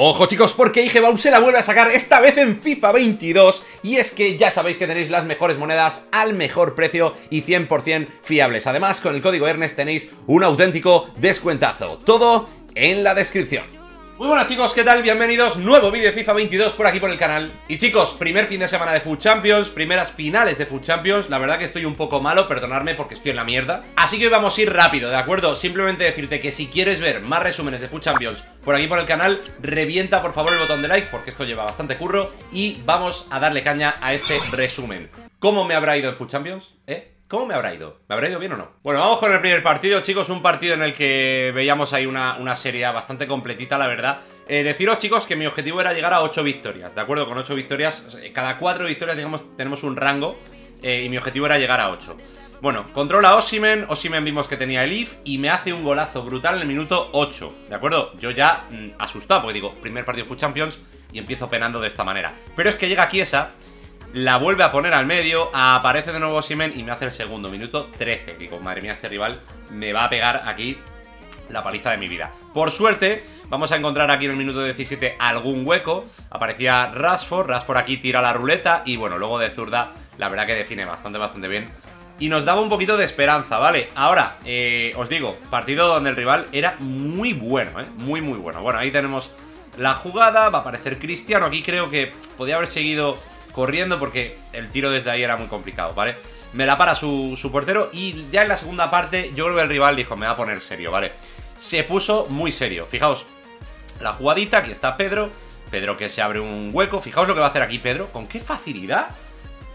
Ojo chicos, porque IGBAU se la vuelve a sacar esta vez en FIFA 22 y es que ya sabéis que tenéis las mejores monedas al mejor precio y 100% fiables. Además, con el código ERNEST tenéis un auténtico descuentazo. Todo en la descripción. Muy buenas chicos, ¿qué tal? Bienvenidos, nuevo vídeo de FIFA 22 por aquí por el canal Y chicos, primer fin de semana de Food Champions, primeras finales de Food Champions La verdad que estoy un poco malo, perdonadme porque estoy en la mierda Así que hoy vamos a ir rápido, ¿de acuerdo? Simplemente decirte que si quieres ver más resúmenes de Food Champions por aquí por el canal Revienta por favor el botón de like porque esto lleva bastante curro Y vamos a darle caña a este resumen ¿Cómo me habrá ido en Food Champions? ¿Eh? ¿Cómo me habrá ido? ¿Me habrá ido bien o no? Bueno, vamos con el primer partido, chicos. Un partido en el que veíamos ahí una, serie bastante completita, la verdad. Eh, deciros, chicos, que mi objetivo era llegar a 8 victorias, ¿de acuerdo? Con 8 victorias, cada 4 victorias digamos, tenemos un rango eh, y mi objetivo era llegar a 8. Bueno, controla Osimen, Osimen vimos que tenía el IF y me hace un golazo brutal en el minuto 8, ¿de acuerdo? Yo ya mm, asustado, porque digo, primer partido Food Champions y empiezo penando de esta manera. Pero es que llega aquí esa la vuelve a poner al medio, aparece de nuevo Simen y me hace el segundo, minuto 13. Digo, madre mía, este rival me va a pegar aquí la paliza de mi vida. Por suerte, vamos a encontrar aquí en el minuto 17 algún hueco. Aparecía Rashford, Rashford aquí tira la ruleta y bueno, luego de zurda, la verdad que define bastante, bastante bien. Y nos daba un poquito de esperanza, ¿vale? Ahora, eh, os digo, partido donde el rival era muy bueno, ¿eh? Muy, muy bueno. Bueno, ahí tenemos la jugada, va a aparecer Cristiano. Aquí creo que podía haber seguido corriendo porque el tiro desde ahí era muy complicado, ¿vale? Me la para su, portero y ya en la segunda parte yo creo que el rival dijo, me va a poner serio, ¿vale? Se puso muy serio, fijaos, la jugadita, aquí está Pedro, Pedro que se abre un hueco, fijaos lo que va a hacer aquí Pedro, con qué facilidad.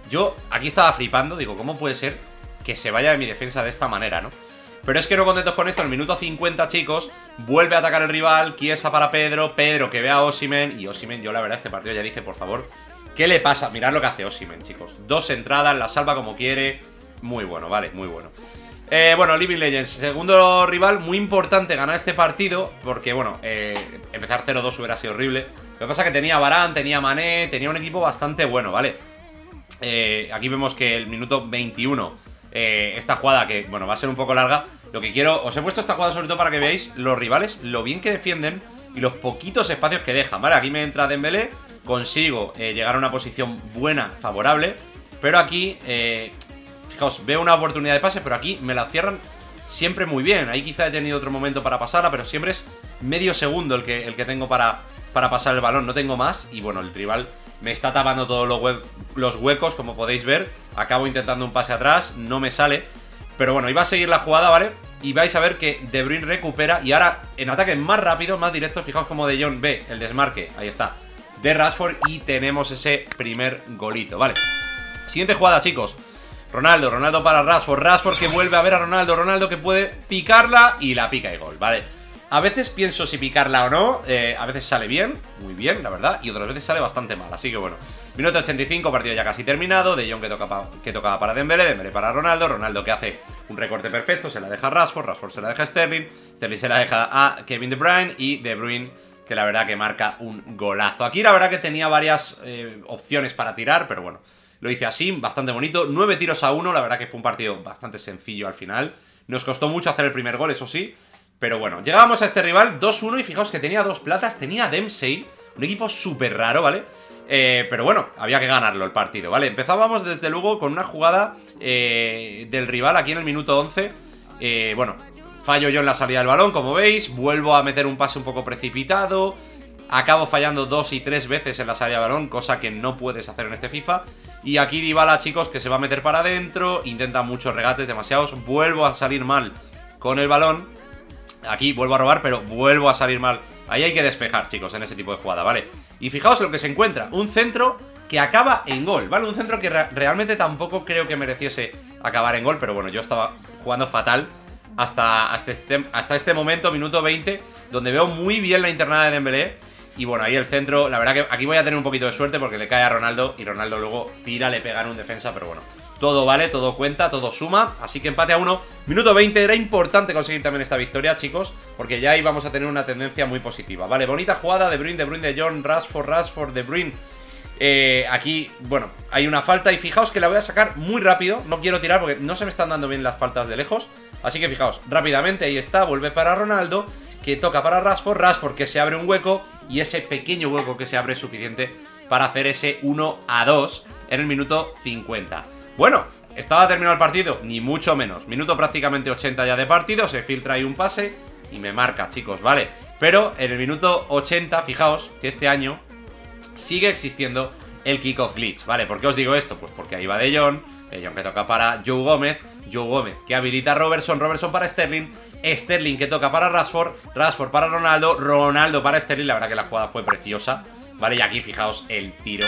Yo aquí estaba flipando, digo, ¿cómo puede ser que se vaya de mi defensa de esta manera, no? Pero es que no contentos con esto, en el minuto 50, chicos, vuelve a atacar el rival, Kiesa para Pedro, Pedro que ve a Osimen, y Osimen, yo la verdad, este partido ya dije, por favor, ¿Qué le pasa? Mirad lo que hace Osimen, chicos. Dos entradas, la salva como quiere. Muy bueno, vale, muy bueno. Eh, bueno, Living Legends, segundo rival, muy importante ganar este partido, porque, bueno, eh, empezar 0-2 hubiera sido horrible. Lo que pasa es que tenía Barán, tenía Mané, tenía un equipo bastante bueno, ¿vale? Eh, aquí vemos que el minuto 21, esta jugada que, bueno, va a ser un poco larga, lo que quiero, os he puesto esta jugada sobre todo para que veáis los rivales, lo bien que defienden y los poquitos espacios que dejan, ¿vale? Aquí me entra Dembélé, consigo eh, llegar a una posición buena, favorable. Pero aquí, eh, fijaos, veo una oportunidad de pase, pero aquí me la cierran siempre muy bien. Ahí quizá he tenido otro momento para pasarla, pero siempre es medio segundo el que, el que tengo para, para pasar el balón. No tengo más y bueno, el rival me está tapando todos los, los huecos, como podéis ver. Acabo intentando un pase atrás, no me sale. Pero bueno, iba a seguir la jugada, ¿vale? Y vais a ver que De Bruyne recupera y ahora en ataque más rápido, más directo, fijaos como De Jong ve el desmarque, ahí está de Rashford y tenemos ese primer golito, ¿vale? Siguiente jugada, chicos. Ronaldo, Ronaldo para Rashford, Rashford que vuelve a ver a Ronaldo, Ronaldo que puede picarla y la pica y gol, ¿vale? A veces pienso si picarla o no, eh, a veces sale bien, muy bien, la verdad, y otras veces sale bastante mal, así que bueno. Minuto 85, partido ya casi terminado, De Jong que, toca tocaba para Dembélé, Dembélé para Ronaldo, Ronaldo que hace un recorte perfecto, se la deja a Rashford, Rashford se la deja a Sterling, Sterling se la deja a Kevin De Bruyne y De Bruyne que la verdad que marca un golazo. Aquí la verdad que tenía varias eh, opciones para tirar, pero bueno, lo hice así, bastante bonito. Nueve tiros a uno, la verdad que fue un partido bastante sencillo al final. Nos costó mucho hacer el primer gol, eso sí, pero bueno, llegamos a este rival 2-1 y fijaos que tenía dos platas, tenía Dempsey, un equipo súper raro, ¿vale? Eh, pero bueno, había que ganarlo el partido, ¿vale? Empezábamos desde luego con una jugada eh, del rival aquí en el minuto 11. bueno, Fallo yo en la salida del balón, como veis. Vuelvo a meter un pase un poco precipitado. Acabo fallando dos y tres veces en la salida del balón, cosa que no puedes hacer en este FIFA. Y aquí Dybala, chicos, que se va a meter para adentro. Intenta muchos regates, demasiados. Vuelvo a salir mal con el balón. Aquí vuelvo a robar, pero vuelvo a salir mal. Ahí hay que despejar, chicos, en ese tipo de jugada, ¿vale? Y fijaos lo que se encuentra. Un centro que acaba en gol, ¿vale? Un centro que realmente tampoco creo que mereciese acabar en gol, pero bueno, yo estaba jugando fatal hasta, hasta, este, hasta este momento, minuto 20, donde veo muy bien la internada de Dembélé. Y bueno, ahí el centro, la verdad que aquí voy a tener un poquito de suerte porque le cae a Ronaldo y Ronaldo luego tira, le pega en un defensa, pero bueno. Todo vale, todo cuenta, todo suma, así que empate a uno. Minuto 20, era importante conseguir también esta victoria, chicos, porque ya íbamos a tener una tendencia muy positiva. Vale, bonita jugada de Bruin, de Bruin, de John, Rashford, Rashford, de Bruin. Eh, aquí, bueno, hay una falta y fijaos que la voy a sacar muy rápido. No quiero tirar porque no se me están dando bien las faltas de lejos. Así que fijaos, rápidamente ahí está, vuelve para Ronaldo, que toca para Rashford, Rashford que se abre un hueco y ese pequeño hueco que se abre es suficiente para hacer ese 1 a 2 en el minuto 50. Bueno, ¿estaba terminado el partido? Ni mucho menos. Minuto prácticamente 80 ya de partido, se filtra ahí un pase y me marca, chicos, ¿vale? Pero en el minuto 80, fijaos que este año sigue existiendo el kickoff glitch, ¿vale? ¿Por qué os digo esto? Pues porque ahí va De Jong, De Jong que toca para Joe Gómez, Joe Gómez que habilita a Robertson, Robertson para Sterling, Sterling que toca para Rashford, Rashford para Ronaldo, Ronaldo para Sterling, la verdad que la jugada fue preciosa, ¿vale? Y aquí fijaos el tiro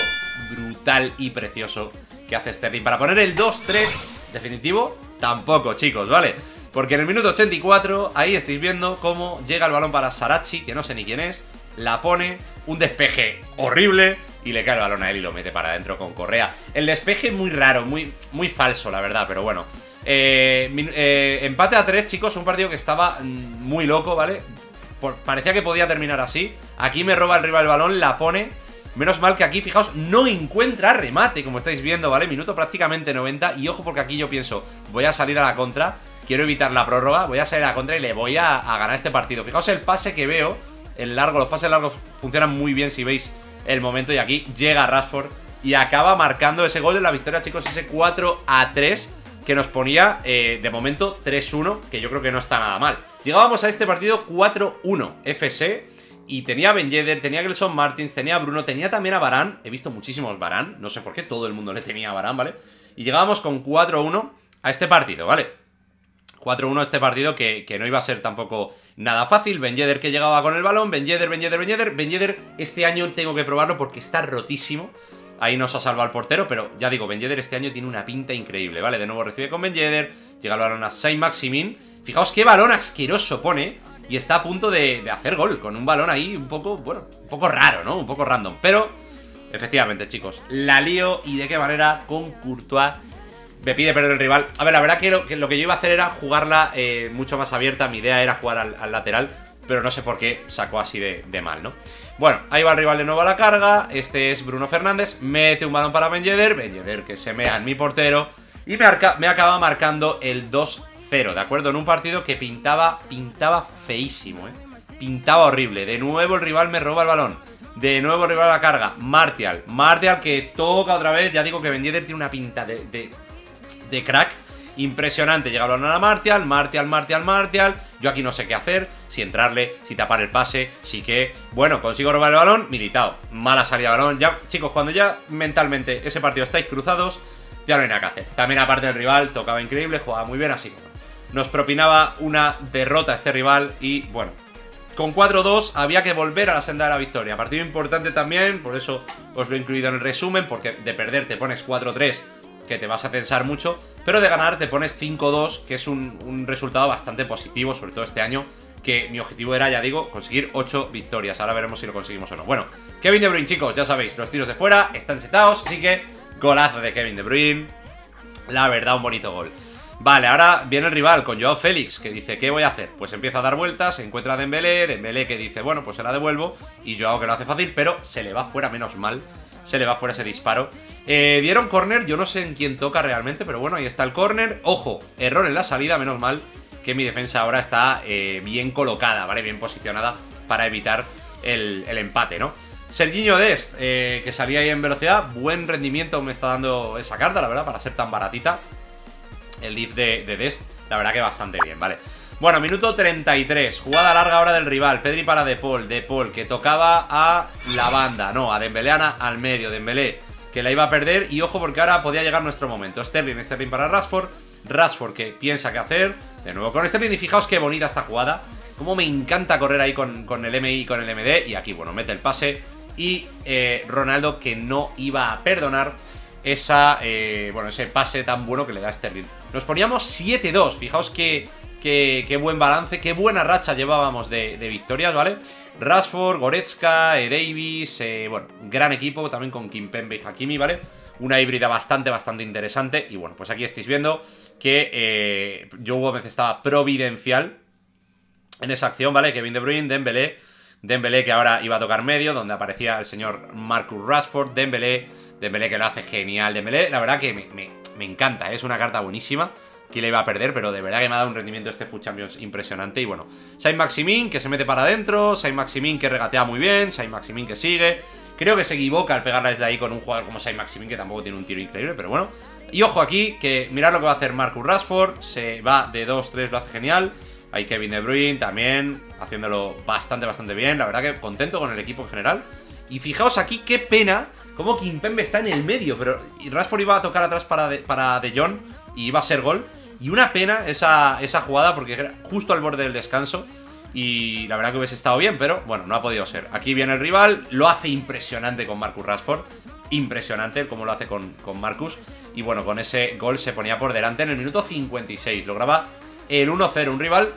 brutal y precioso que hace Sterling para poner el 2-3 definitivo, tampoco chicos, ¿vale? Porque en el minuto 84, ahí estáis viendo cómo llega el balón para Sarachi, que no sé ni quién es, la pone, un despeje horrible, y le cae el balón a él y lo mete para adentro con Correa. El despeje muy raro, muy, muy falso, la verdad, pero bueno. Eh, eh, empate a 3, chicos, un partido que estaba mm, muy loco, ¿vale? parecía que podía terminar así. Aquí me roba el rival el balón, la pone. Menos mal que aquí, fijaos, no encuentra remate, como estáis viendo, ¿vale? Minuto prácticamente 90. Y ojo, porque aquí yo pienso, voy a salir a la contra. Quiero evitar la prórroga, voy a salir a la contra y le voy a, a ganar este partido. Fijaos el pase que veo, el largo, los pases largos funcionan muy bien si veis el momento. Y aquí llega Rashford y acaba marcando ese gol de la victoria, chicos, ese 4 a 3 que nos ponía eh, de momento 3-1, que yo creo que no está nada mal. Llegábamos a este partido 4-1 FC y tenía Ben Yedder, tenía Gelson Martins, tenía Bruno, tenía también a Barán. He visto muchísimos Barán, no sé por qué todo el mundo le tenía a Barán, ¿vale? Y llegábamos con 4-1 a este partido, ¿vale? 4-1 este partido que, que, no iba a ser tampoco nada fácil. Ben Yedder que llegaba con el balón, Ben Yedder, Ben Yedder, Ben Yedder. Ben Yedder este año tengo que probarlo porque está rotísimo. Ahí nos ha salvado el portero, pero ya digo, Ben Yedder este año tiene una pinta increíble, ¿vale? De nuevo recibe con Ben Yedder, llega el balón a Saint Maximin. Fijaos qué balón asqueroso pone y está a punto de, hacer gol, con un balón ahí un poco, bueno, un poco raro, ¿no? Un poco random, pero efectivamente, chicos, la lío y de qué manera con Courtois me pide perder el rival. A ver, la verdad que lo que, yo iba a hacer era jugarla eh, mucho más abierta, mi idea era jugar al, lateral, pero no sé por qué sacó así de mal, ¿no? Bueno, ahí va el rival de nuevo a la carga. Este es Bruno Fernández. Mete un balón para Ben Yedder. Ben Yedder que se mea en mi portero. Y me, acaba marcando el 2-0, ¿de acuerdo? En un partido que pintaba, pintaba feísimo, ¿eh? Pintaba horrible. De nuevo el rival me roba el balón. De nuevo el rival a la carga. Martial. Martial que toca otra vez. Ya digo que Ben Yedder tiene una pinta de, de, de crack impresionante. Llega el balón a Martial. Martial, Martial, Martial. Yo aquí no sé qué hacer si entrarle, si tapar el pase, si que... Bueno, consigo robar el balón, militado. Mala salida balón. Ya, chicos, cuando ya mentalmente ese partido estáis cruzados, ya no hay nada que hacer. También aparte del rival, tocaba increíble, jugaba muy bien, así que nos propinaba una derrota este rival y bueno, con 4-2 había que volver a la senda de la victoria. Partido importante también, por eso os lo he incluido en el resumen, porque de perder te pones 4-3, que te vas a tensar mucho, pero de ganar te pones 5-2, que es un, resultado bastante positivo, sobre todo este año, que mi objetivo era, ya digo, conseguir 8 victorias. Ahora veremos si lo conseguimos o no. Bueno, Kevin De Bruyne, chicos, ya sabéis, los tiros de fuera están setados, así que golazo de Kevin De Bruyne. La verdad, un bonito gol. Vale, ahora viene el rival con Joao Félix, que dice, ¿qué voy a hacer? Pues empieza a dar vueltas, se encuentra a Dembélé, Dembélé que dice, bueno, pues se la devuelvo, y Joao que lo hace fácil, pero se le va fuera menos mal, se le va fuera ese disparo. Eh, dieron corner, yo no sé en quién toca realmente, pero bueno, ahí está el corner. Ojo, error en la salida, menos mal, que mi defensa ahora está eh, bien colocada, ¿vale? Bien posicionada para evitar el, empate, ¿no? Serginho Dest, eh, que salía ahí en velocidad, buen rendimiento me está dando esa carta, la verdad, para ser tan baratita. El leaf de, de Dest, la verdad que bastante bien, ¿vale? Bueno, minuto 33, jugada larga ahora del rival, Pedri para De Paul, De Paul, que tocaba a la banda, no, a Dembeleana al medio, Dembélé, que la iba a perder, y ojo porque ahora podía llegar nuestro momento, Sterling, Sterling para Rashford, Rashford que piensa qué hacer, de nuevo con Sterling y fijaos qué bonita esta jugada. Como me encanta correr ahí con, el MI y con el MD. Y aquí, bueno, mete el pase. Y eh, Ronaldo que no iba a perdonar esa, eh, bueno, ese pase tan bueno que le da Sterling. Nos poníamos 7-2. Fijaos qué, buen balance, qué buena racha llevábamos de, victorias, ¿vale? Rashford, Goretzka, eh, Davis, bueno, gran equipo también con Kimpembe y Hakimi, ¿vale? Una híbrida bastante, bastante interesante. Y bueno, pues aquí estáis viendo que eh, Joe Gómez estaba providencial en esa acción, ¿vale? Kevin De Bruyne, Dembélé, Dembélé que ahora iba a tocar medio, donde aparecía el señor Marcus Rashford, Dembélé, Dembélé que lo hace genial, Dembélé, la verdad que me, encanta, ¿eh? es una carta buenísima que le iba a perder, pero de verdad que me ha dado un rendimiento este Food Champions impresionante. Y bueno, Saint Maximin que se mete para adentro, Saint Maximin que regatea muy bien, Saint Maximin que sigue. Creo que se equivoca al pegarla desde ahí con un jugador como Saint Maximin, que tampoco tiene un tiro increíble, pero bueno. Y ojo aquí, que mirad lo que va a hacer Marcus Rashford, se va de 2-3, lo hace genial. Hay Kevin De Bruyne también, haciéndolo bastante, bastante bien. La verdad que contento con el equipo en general. Y fijaos aquí qué pena, como Kimpembe está en el medio, pero Rashford iba a tocar atrás para De, para de Jong y iba a ser gol. Y una pena esa, esa jugada porque era justo al borde del descanso. Y la verdad que hubiese estado bien, pero bueno, no ha podido ser. Aquí viene el rival, lo hace impresionante con Marcus Rashford. Impresionante como lo hace con, con Marcus. Y bueno, con ese gol se ponía por delante en el minuto 56. Lograba el 1-0. Un rival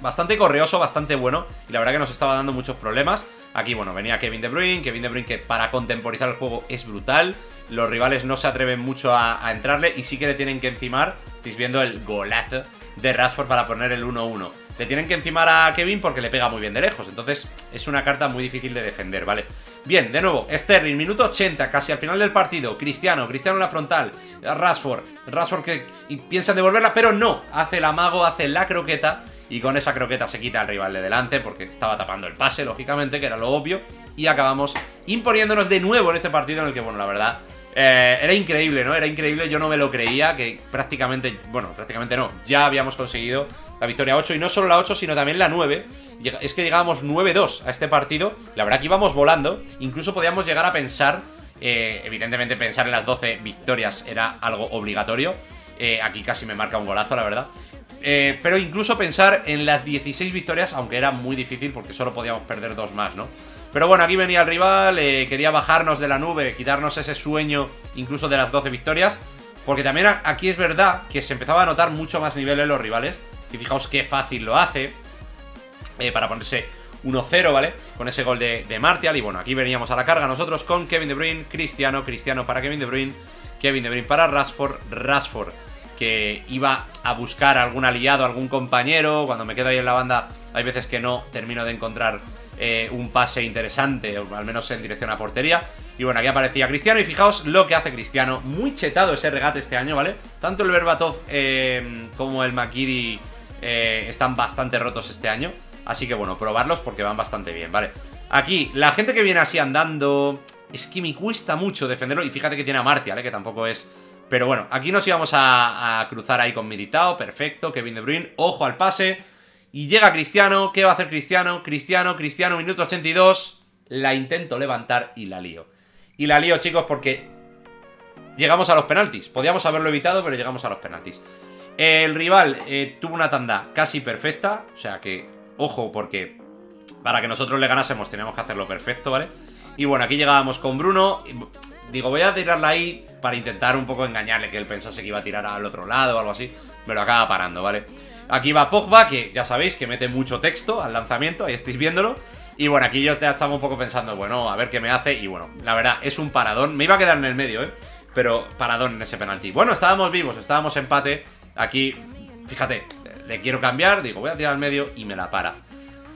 bastante correoso, bastante bueno. Y la verdad que nos estaba dando muchos problemas. Aquí, bueno, venía Kevin De Bruyne. Kevin De Bruyne que para contemporizar el juego es brutal. Los rivales no se atreven mucho a, entrarle y sí que le tienen que encimar. Estáis viendo el golazo de Rashford para poner el 1-1. Le tienen que encimar a Kevin porque le pega muy bien de lejos. Entonces es una carta muy difícil de defender, ¿vale? Bien, de nuevo, Sterling, minuto 80, casi al final del partido. Cristiano, Cristiano en la frontal. Rashford, Rashford que piensa en devolverla, pero no. Hace el amago, hace la croqueta. Y con esa croqueta se quita al rival de delante porque estaba tapando el pase, lógicamente, que era lo obvio. Y acabamos imponiéndonos de nuevo en este partido en el que, bueno, la verdad, eh, era increíble, ¿no? Era increíble, yo no me lo creía, que prácticamente, bueno, prácticamente no, ya habíamos conseguido la victoria 8 y no solo la 8, sino también la 9. Es que llegábamos 9-2 a este partido, la verdad que íbamos volando, incluso podíamos llegar a pensar, eh, evidentemente pensar en las 12 victorias era algo obligatorio, eh, aquí casi me marca un golazo, la verdad. Pero incluso pensar en las 16 victorias, aunque era muy difícil porque solo podíamos perder dos más, ¿no? Pero bueno, aquí venía el rival, eh, quería bajarnos de la nube, quitarnos ese sueño incluso de las 12 victorias. Porque también aquí es verdad que se empezaba a notar mucho más nivel en los rivales. Y fijaos qué fácil lo hace eh, para ponerse 1-0, ¿vale? Con ese gol de, de, Martial. Y bueno, aquí veníamos a la carga nosotros con Kevin De Bruyne, Cristiano, Cristiano para Kevin De Bruyne, Kevin De Bruyne para Rashford, Rashford que iba a buscar algún aliado, algún compañero. Cuando me quedo ahí en la banda, hay veces que no termino de encontrar eh, un pase interesante, o al menos en dirección a portería. Y bueno, aquí aparecía Cristiano y fijaos lo que hace Cristiano. Muy chetado ese regate este año, ¿vale? Tanto el Berbatov eh, como el Makiri eh, están bastante rotos este año. Así que bueno, probarlos porque van bastante bien, ¿vale? Aquí, la gente que viene así andando... Es que me cuesta mucho defenderlo. Y fíjate que tiene a Martial, ¿eh? que tampoco es... Pero bueno, aquí nos íbamos a, cruzar ahí con Militao, perfecto, Kevin De Bruyne, ojo al pase, y llega Cristiano, ¿qué va a hacer Cristiano? Cristiano, Cristiano, minuto 82, la intento levantar y la lío. Y la lío, chicos, porque llegamos a los penaltis. Podíamos haberlo evitado, pero llegamos a los penaltis. El rival eh, tuvo una tanda casi perfecta, o sea que, ojo, porque para que nosotros le ganásemos teníamos que hacerlo perfecto, ¿vale? Y bueno, aquí llegábamos con Bruno. Digo, voy a tirarla ahí para intentar un poco engañarle, que él pensase que iba a tirar al otro lado o algo así. Me lo acaba parando, ¿vale? Aquí va Pogba, que ya sabéis que mete mucho texto al lanzamiento, ahí estáis viéndolo. Y bueno, aquí yo ya estaba un poco pensando, bueno, a ver qué me hace. Y bueno, la verdad, es un paradón. Me iba a quedar en el medio, ¿eh? Pero paradón en ese penalti. Bueno, estábamos vivos, estábamos empate. Aquí, fíjate, le quiero cambiar, digo, voy a tirar al medio y me la para.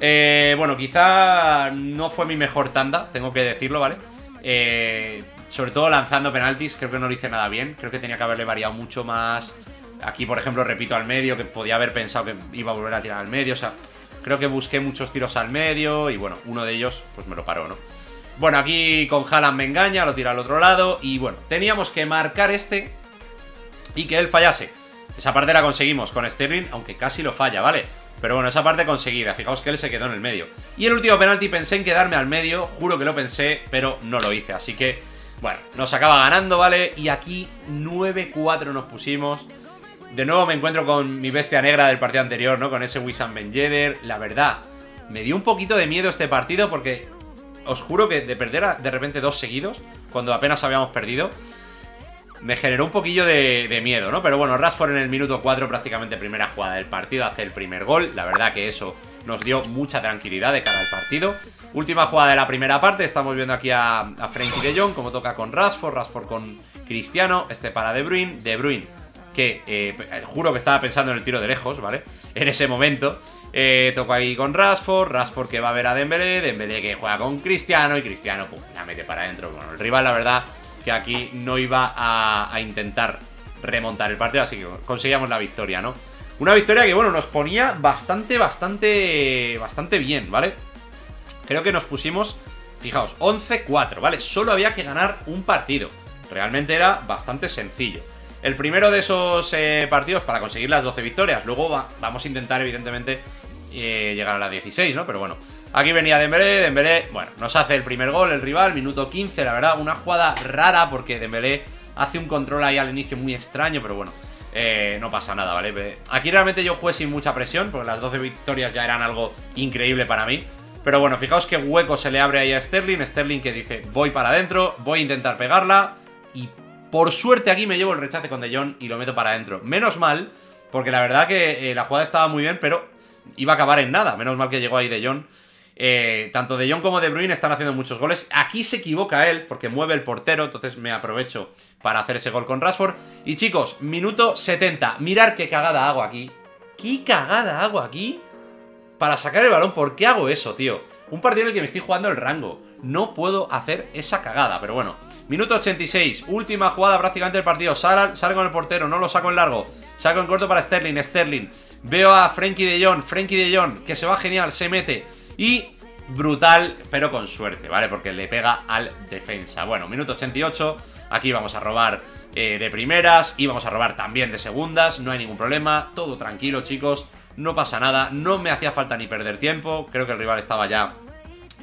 Eh, bueno, quizá no fue mi mejor tanda, tengo que decirlo, ¿vale? Eh, sobre todo lanzando penaltis, creo que no lo hice nada bien. Creo que tenía que haberle variado mucho más. Aquí, por ejemplo, repito al medio, que podía haber pensado que iba a volver a tirar al medio. O sea, creo que busqué muchos tiros al medio y bueno, uno de ellos pues me lo paró, ¿no? Bueno, aquí con Haaland me engaña, lo tira al otro lado y bueno, teníamos que marcar este y que él fallase. Esa parte la conseguimos con Sterling, aunque casi lo falla, ¿vale? Pero bueno, esa parte conseguida, fijaos que él se quedó en el medio. Y el último penalti pensé en quedarme al medio, juro que lo pensé, pero no lo hice, así que... Bueno, nos acaba ganando, ¿vale? Y aquí 9-4 nos pusimos. De nuevo me encuentro con mi bestia negra del partido anterior, ¿no? Con ese Wissam Ben Yedder. La verdad, me dio un poquito de miedo este partido porque os juro que de perder de repente dos seguidos, cuando apenas habíamos perdido, me generó un poquillo de, de, miedo, ¿no? Pero bueno, Rashford en el minuto 4, prácticamente primera jugada del partido, hace el primer gol. La verdad que eso nos dio mucha tranquilidad de cara al partido. Última jugada de la primera parte, estamos viendo aquí a, a Frankie de Jong, como toca con Rashford, Rashford con Cristiano, este para De Bruyne, De Bruyne, que eh, juro que estaba pensando en el tiro de lejos, ¿vale? En ese momento. Eh, toco ahí con Rashford, Rashford que va a ver a Dembélé, Dembélé que juega con Cristiano y Cristiano, pum, la mete para adentro. Bueno, el rival, la verdad, que aquí no iba a, a intentar remontar el partido, así que conseguíamos la victoria, ¿no? Una victoria que, bueno, nos ponía bastante, bastante, bastante bien, ¿vale? Creo que nos pusimos, fijaos, 11-4, ¿vale? Solo había que ganar un partido. Realmente era bastante sencillo. El primero de esos eh, partidos para conseguir las 12 victorias. Luego vamos a intentar, evidentemente, eh, llegar a las 16, ¿no? Pero bueno, aquí venía Dembélé, Dembélé, bueno, nos hace el primer gol, el rival, minuto 15, la verdad, una jugada rara porque Dembélé hace un control ahí al inicio muy extraño, pero bueno, eh, no pasa nada, ¿vale? Aquí realmente yo jugué sin mucha presión, porque las 12 victorias ya eran algo increíble para mí. Pero bueno, fijaos qué hueco se le abre ahí a Sterling. Sterling que dice, voy para adentro, voy a intentar pegarla. Y por suerte aquí me llevo el rechace con De Jong y lo meto para adentro. Menos mal, porque la verdad que eh, la jugada estaba muy bien, pero iba a acabar en nada. Menos mal que llegó ahí De Jong. Eh, tanto De Jong como De Bruyne están haciendo muchos goles. Aquí se equivoca él, porque mueve el portero, entonces me aprovecho para hacer ese gol con Rashford. Y chicos, minuto 70. Mirar qué cagada hago aquí. ¿Qué cagada hago aquí? Para sacar el balón, ¿por qué hago eso, tío? Un partido en el que me estoy jugando el rango. No puedo hacer esa cagada, pero bueno. Minuto 86, última jugada prácticamente del partido. Sale, sale con el portero, no lo saco en largo. Saco en corto para Sterling, Sterling. Veo a Frankie de Jong, Frankie de Jong, que se va genial, se mete. Y brutal, pero con suerte, ¿vale? Porque le pega al defensa. Bueno, minuto 88. Aquí vamos a robar eh, de primeras y vamos a robar también de segundas. No hay ningún problema. Todo tranquilo, chicos. No pasa nada. No me hacía falta ni perder tiempo. Creo que el rival estaba ya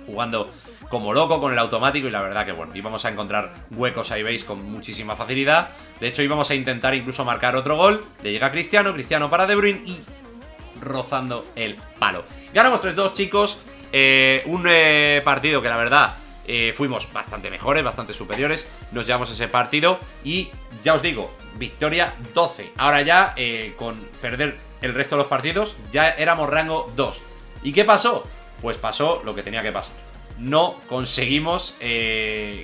jugando como loco con el automático y la verdad que bueno, íbamos a encontrar huecos ahí veis con muchísima facilidad. De hecho íbamos a intentar incluso marcar otro gol. Le llega Cristiano, Cristiano para De Bruyne y rozando el palo. Ganamos 3-2 chicos. Eh, un eh, partido que la verdad eh, fuimos bastante mejores, bastante superiores. Nos llevamos ese partido y ya os digo, victoria 12. Ahora ya con perder el resto de los partidos ya éramos rango 2. ¿Y qué pasó? Pues pasó lo que tenía que pasar. No conseguimos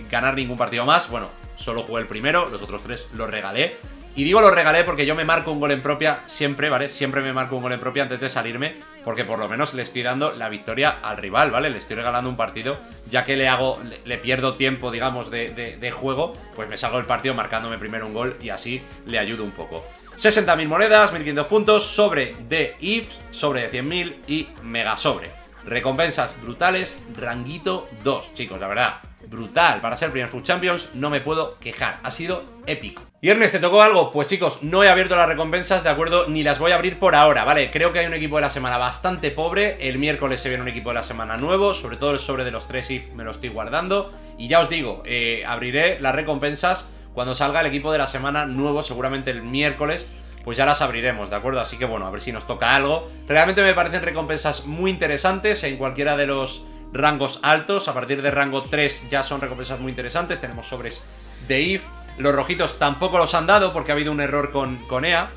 ganar ningún partido más. Bueno, solo jugué el primero, los otros tres los regalé. Y digo lo regalé porque yo me marco un gol en propia siempre, ¿vale? Siempre me marco un gol en propia antes de salirme, porque por lo menos le estoy dando la victoria al rival, ¿vale? Le estoy regalando un partido, ya que le hago, le, pierdo tiempo, digamos, de, juego, pues me salgo del partido marcándome primero un gol y así le ayudo un poco. 60.000 monedas, 1.500 puntos, sobre de IFs, sobre de 100.000 y mega sobre. Recompensas brutales, ranguito 2, chicos, la verdad, brutal. Para ser primer Food Champions no me puedo quejar, ha sido épico. Y Ernest, ¿te tocó algo? Pues chicos, no he abierto las recompensas, ¿de acuerdo? Ni las voy a abrir por ahora, ¿vale? Creo que hay un equipo de la semana bastante pobre, el miércoles se viene un equipo de la semana nuevo, sobre todo el sobre de los 3 if me lo estoy guardando, y ya os digo, eh, abriré las recompensas cuando salga el equipo de la semana nuevo, seguramente el miércoles, pues ya las abriremos, ¿de acuerdo? Así que bueno, a ver si nos toca algo. Realmente me parecen recompensas muy interesantes en cualquiera de los rangos altos, a partir de rango 3 ya son recompensas muy interesantes, tenemos sobres de if, los rojitos tampoco los han dado porque ha habido un error con, con EA.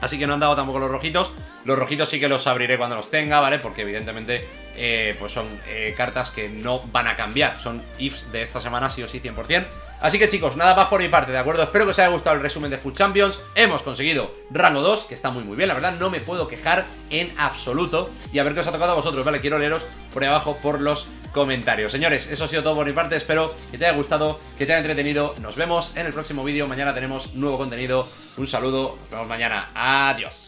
Así que no han dado tampoco los rojitos. Los rojitos sí que los abriré cuando los tenga, ¿vale? Porque evidentemente eh, pues son eh, cartas que no van a cambiar. Son ifs de esta semana sí o sí 100%. Así que chicos, nada más por mi parte, ¿de acuerdo? Espero que os haya gustado el resumen de Full Champions. Hemos conseguido rango 2, que está muy muy bien, la verdad no me puedo quejar en absoluto. Y a ver qué os ha tocado a vosotros, ¿vale? Quiero leeros por ahí abajo por los comentarios. Señores, eso ha sido todo por mi parte, espero que te haya gustado, que te haya entretenido. Nos vemos en el próximo vídeo, mañana tenemos nuevo contenido. Un saludo, nos vemos mañana. Adiós.